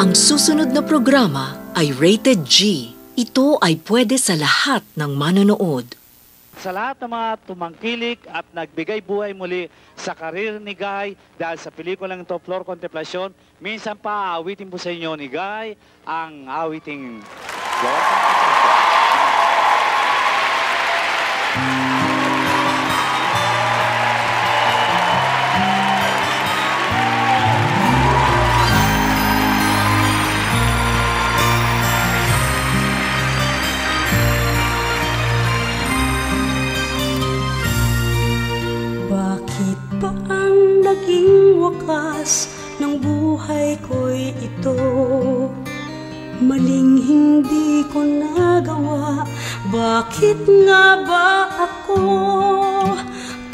Ang susunod na programa ay rated G. Ito ay pwede sa lahat ng manonood. sa lahat ng mga tumangkilik at nagbigay buhay muli sa karir ni Guy dahil sa pelikulang ito, Flor Contemplacion, minsan pa aawitin po sa inyo ni Guy ang awiting Flor Contemplacion. Wakas ng buhay ko'y ito? Maling hindi ko nagawa, bakit nga ba ako?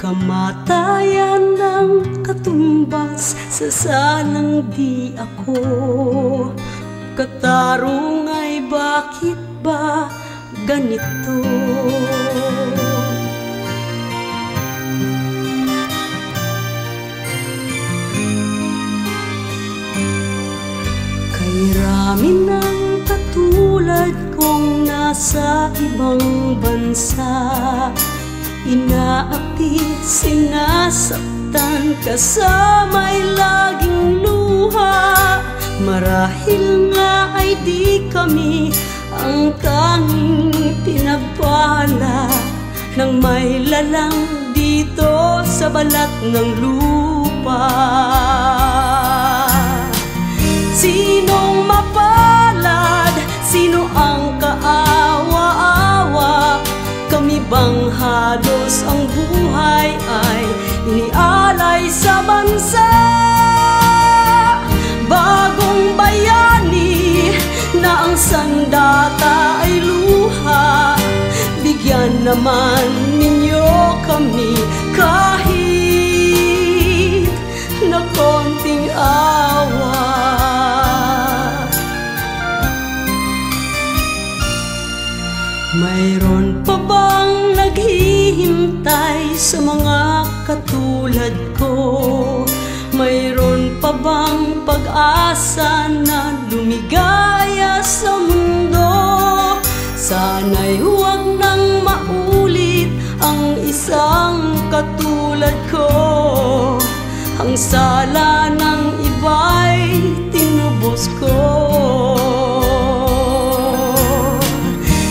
Kamatayan ng katumbas sa sanang di ako Katarong ay bakit ba ganito? Rami ng katulad kong nasa ibang bansa. Inaapi, sinasaktan kasama'y laging luha. Marahil nga ay di kami ang tanging pinagpala. Nang may lalang dito sa balat ng lupa. Sinong mapalad? Sino ang kaawa-awa? Kami bang halos ang buhay ay inialay sa bansa? Bagong bayani na ang sandata ay luha Bigyan naman pag-asa na lumigaya sa mundo? Sana'y huwag nang maulit ang isang katulad ko Ang sala ng iba'y tinubos ko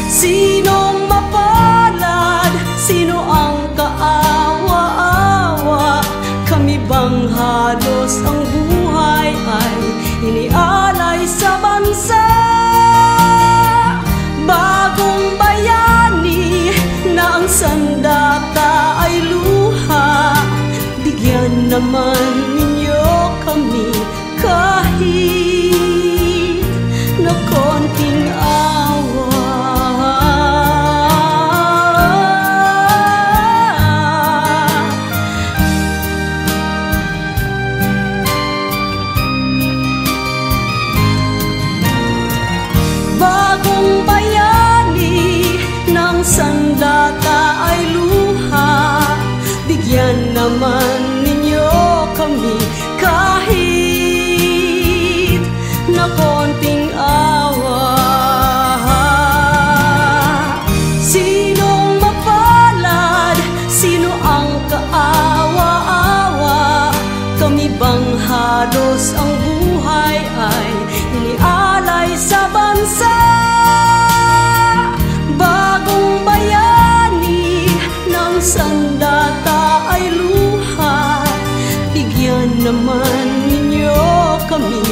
Sinong mapalad? Sino ang kaawa-awa? Kami bang halos ang buhay ay inialay sa bansa? Kami kahit na konting awa Sinong mapalad? Sino ang kaawa-awa? Kami bang halos ang buhay ay inialay sa bansa? Bagong bayani ng sandata naman ninyo kami.